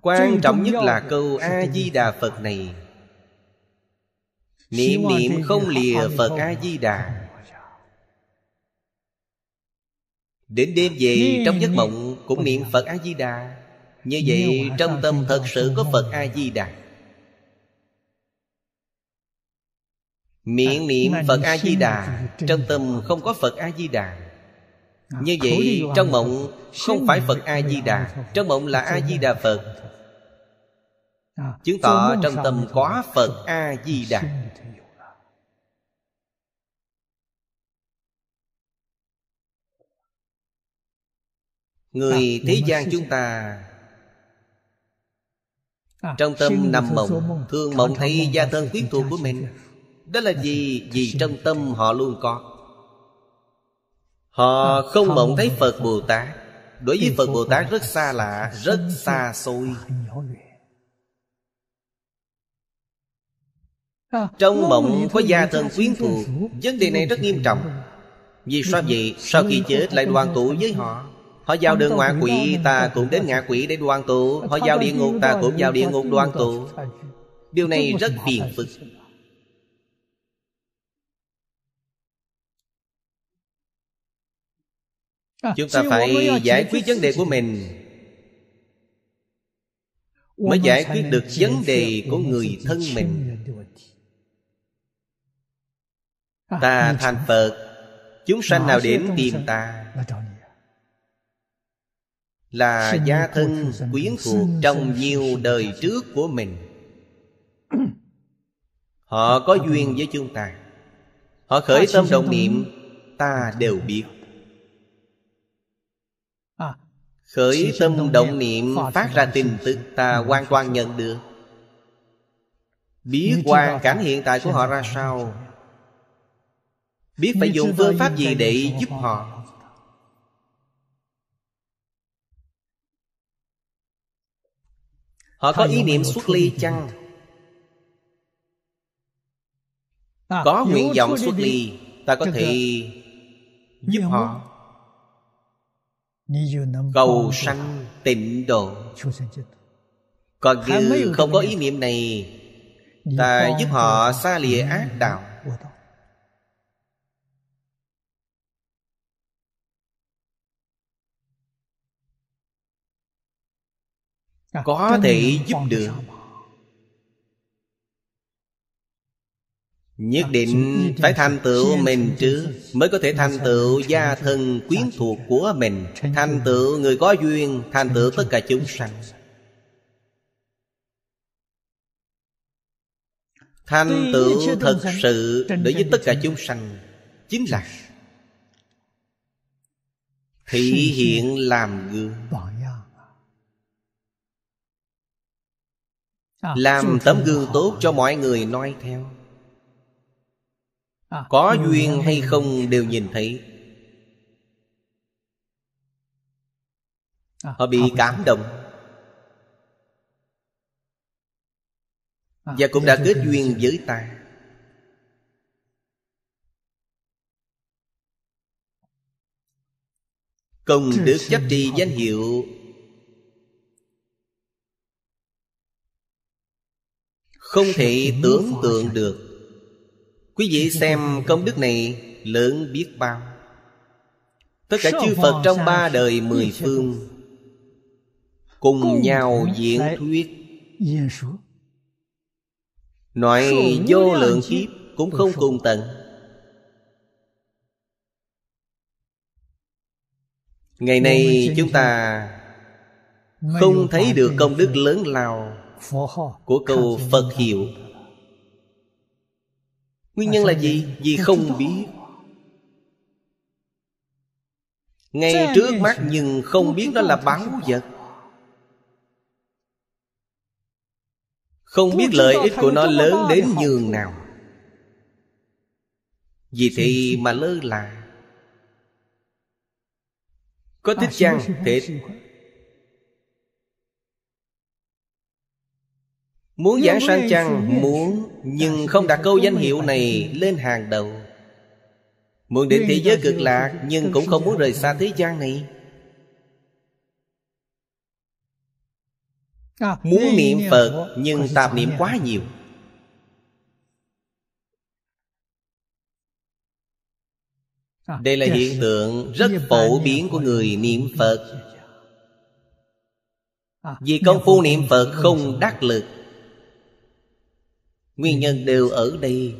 Quan trọng nhất là câu A-di-đà Phật này. Niệm niệm không lìa Phật A-di-đà. Đến đêm về trong giấc mộng Cũng niệm Phật. A-di-đà. Như vậy trong tâm thật sự có Phật A-di-đà. Miệng niệm Phật A-di-đà Trong tâm không có Phật A-di-đà Như vậy trong mộng Không phải Phật A-di-đà Trong mộng là A-di-đà Phật. Chứng tỏ trong tâm có Phật A-di-đà. Người thế gian chúng ta Trong tâm nằm mộng Thường mộng thấy gia thân quyến thuộc của mình. Đó là gì? Vì trong tâm họ luôn có Họ không mộng thấy Phật Bồ Tát. Đối với Phật Bồ Tát rất xa lạ Rất xa xôi. Trong mộng có gia thân quyến thuộc. Vấn đề này rất nghiêm trọng. Vì sao vậy? Sau khi chết lại đoàn tụ với họ. Họ vào đường ngoại quỷ Ta cũng đến ngạ quỷ để đoàn tụ. Họ vào địa ngục ta cũng vào địa ngục đoàn tụ. Điều này rất phiền phức Chúng ta phải giải quyết vấn đề của mình. Mới giải quyết được vấn đề của người thân mình. Ta thành Phật Chúng sanh nào đến tìm ta? Là gia thân quyến thuộc Trong nhiều đời trước của mình. Họ có duyên với chúng ta. Họ khởi tâm động niệm Ta đều biết Khởi tâm động niệm phát ra tin tức Ta hoàn toàn nhận được. Biết hoàn cảnh hiện tại của họ ra sao. Biết phải dùng phương pháp gì để giúp họ. Họ có ý niệm xuất ly chăng? Có nguyện vọng xuất ly Ta có thể giúp họ Cầu sanh tịnh độ. Còn như không có ý niệm này Ta giúp họ xa lìa ác đạo. Có thể giúp được Nhất định phải thành tựu mình trước Mới có thể thành tựu gia thân quyến thuộc của mình. Thành tựu người có duyên Thành tựu tất cả chúng sanh. Thành tựu thật sự Đối với tất cả chúng sanh Chính là Thị hiện làm gương. Làm tấm gương tốt cho mọi người noi theo Có duyên hay không đều nhìn thấy. Họ bị cảm động. Và cũng đã kết duyên với ta. Công đức chấp trì danh hiệu. Không thể tưởng tượng được Quý vị xem công đức này lớn biết bao. Tất cả chư Phật trong ba đời mười phương Cùng nhau diễn thuyết. Nói vô lượng kiếp cũng không cùng tận. Ngày nay chúng ta Không thấy được công đức lớn lao Của câu Phật hiệu. Nguyên nhân là gì? Vì không biết. Ngay trước mắt nhưng không biết đó là báu vật. Không biết lợi ích của nó lớn đến nhường nào. Vì thì mà lơ là. Có thích chăng? Thích Muốn giảng sanh chăng? Muốn Nhưng không đặt câu danh hiệu này lên hàng đầu. Muốn đến thế giới cực lạc Nhưng cũng không muốn rời xa thế gian này. Muốn niệm Phật nhưng tạp niệm quá nhiều. Đây là hiện tượng rất phổ biến của người niệm Phật. Vì công phu niệm Phật không đắc lực Nguyên nhân đều ở đây.